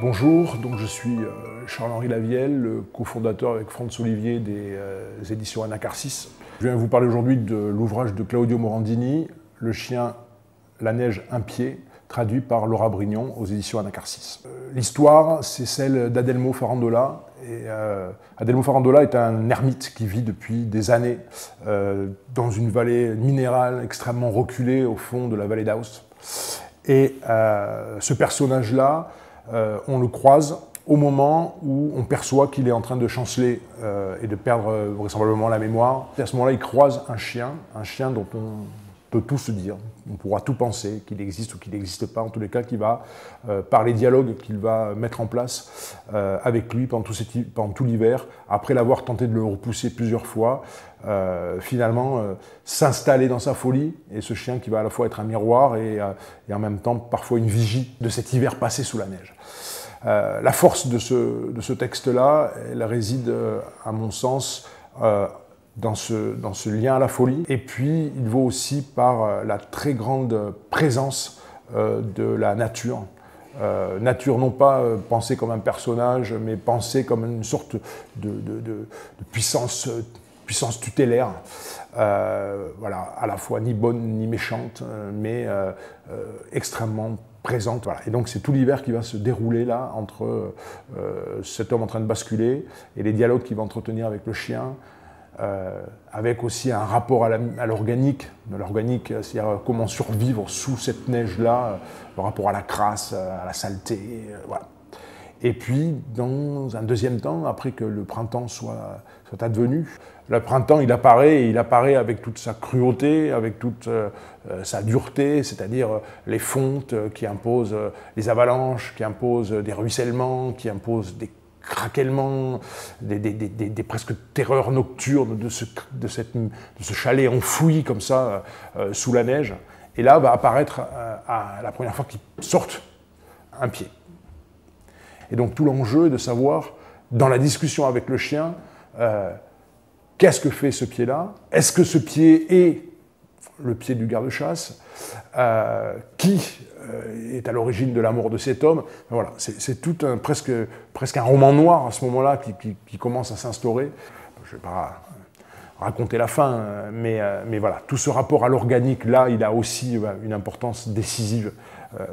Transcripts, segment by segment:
Bonjour, je suis euh, Charles-Henri Lavielle, le cofondateur avec Franz Olivier des euh, éditions Anacarsis. Je viens vous parler aujourd'hui de l'ouvrage de Claudio Morandini, Le chien, la neige, un pied, traduit par Laura Brignon aux éditions Anacarsis. Euh, l'histoire, c'est celle d'Adelmo Farandola. Adelmo Farandola est un ermite qui vit depuis des années dans une vallée minérale extrêmement reculée au fond de la vallée d'Aus. Et ce personnage-là, euh, on le croise au moment où on perçoit qu'il est en train de chanceler euh, et de perdre euh, vraisemblablement la mémoire. Et à ce moment-là, il croise un chien, un chien dont on peut tout se dire, on pourra tout penser, qu'il existe ou qu'il n'existe pas, en tous les cas, qui va, par les dialogues qu'il va mettre en place avec lui pendant tout, tout l'hiver, après l'avoir tenté de le repousser plusieurs fois, finalement s'installer dans sa folie, et ce chien qui va à la fois être un miroir et, en même temps parfois une vigie de cet hiver passé sous la neige. Euh, la force de ce, de ce texte-là, elle réside, euh, à mon sens, euh, dans, ce, dans ce lien à la folie. Et puis, il vaut aussi par la très grande présence de la nature. nature non pas pensée comme un personnage, mais pensée comme une sorte de, de, de, puissance, puissance tutélaire. voilà, à la fois ni bonne ni méchante, mais extrêmement présente. Voilà. Et donc c'est tout l'hiver qui va se dérouler là entre euh, cet homme en train de basculer et les dialogues qu'il va entretenir avec le chien, euh, avec aussi un rapport à l'organique, l'organique, c'est-à-dire comment survivre sous cette neige-là, le rapport à la crasse, à la saleté. Et puis, dans un deuxième temps, après que le printemps soit, advenu, le printemps, il apparaît, il apparaît avec toute sa cruauté, avec toute euh, sa dureté, c'est-à-dire euh, les fontes qui imposent les avalanches, qui imposent des ruissellements, qui imposent des craquements, des, des, des, presque terreurs nocturnes de ce, de, cette, de ce chalet enfoui comme ça euh, sous la neige. Et là va apparaître à la première fois qu'il sorte un pied. Et donc tout l'enjeu est de savoir, dans la discussion avec le chien, euh, qu'est-ce que fait ce pied-là? Est-ce que ce pied est le pied du garde-chasse euh, Qui euh, est à l'origine de la mort de cet homme Voilà, c'est tout un, presque, presque un roman noir à ce moment-là qui, commence à s'instaurer. Je ne vais pas raconter la fin, mais, mais voilà, tout ce rapport à l'organique, là, il a aussi une importance décisive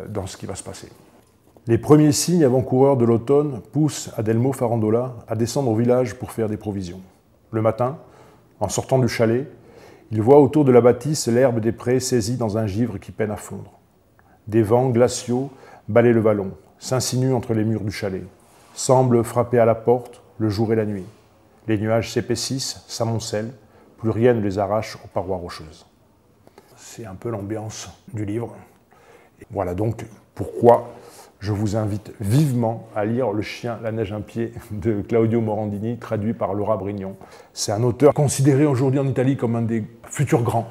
dans ce qui va se passer. Les premiers signes avant-coureurs de l'automne poussent Adelmo Farandola à descendre au village pour faire des provisions. Le matin, en sortant du chalet, il voit autour de la bâtisse l'herbe des prés saisie dans un givre qui peine à fondre. Des vents glaciaux balaient le vallon, s'insinuent entre les murs du chalet, semblent frapper à la porte le jour et la nuit. Les nuages s'épaississent, s'amoncellent, plus rien ne les arrache aux parois rocheuses. C'est un peu l'ambiance du livre. Voilà donc pourquoi je vous invite vivement à lire Le chien, la neige, un pied de Claudio Morandini, traduit par Laura Brignon. C'est un auteur considéré aujourd'hui en Italie comme un des futurs grands